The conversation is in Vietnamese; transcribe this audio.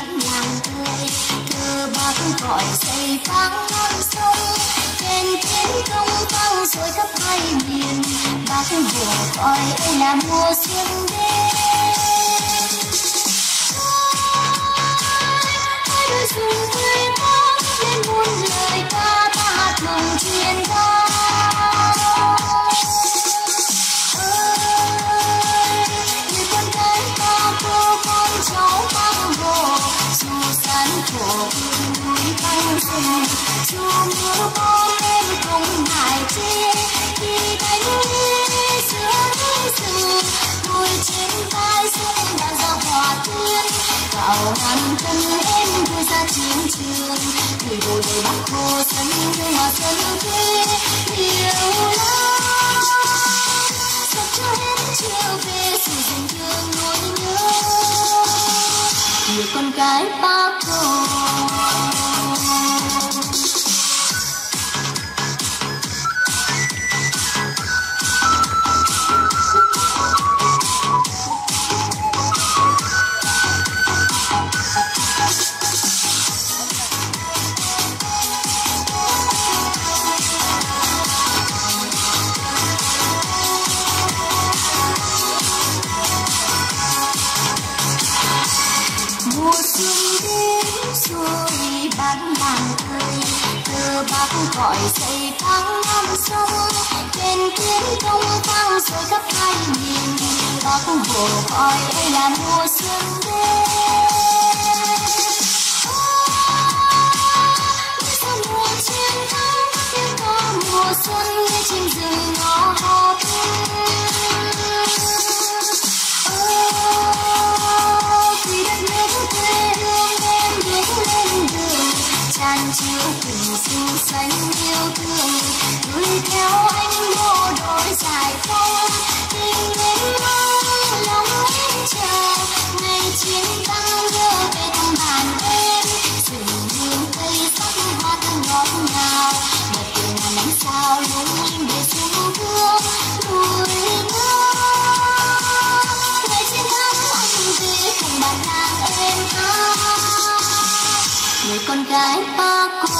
ngát nàng tươi thơ bác gọi xây vang non sông trên chiến công vang rồi khắp hai miền bác vừa gọi đây là mùa riêng đêm hai đôi dùng tươi mát lên muôn lời ca ta hát mộng truyền ca người con gái bác hồ rồi bán cười thơ bác gọi dậy tháng năm sông trên tiếng công vang rồi khắp hai miền bác hồ gọi đây là mùa xuân chiếu tình xinh xanh yêu thương đuổi theo anh bộ đội giải phóng tình đến mong lòng em chờ ngày chiến thắng nhớ về thăm bàn em rừng hương cây sắc hoa thơm ngọt ngào bật từ ngàn ánh sao lung linh con gái ba cô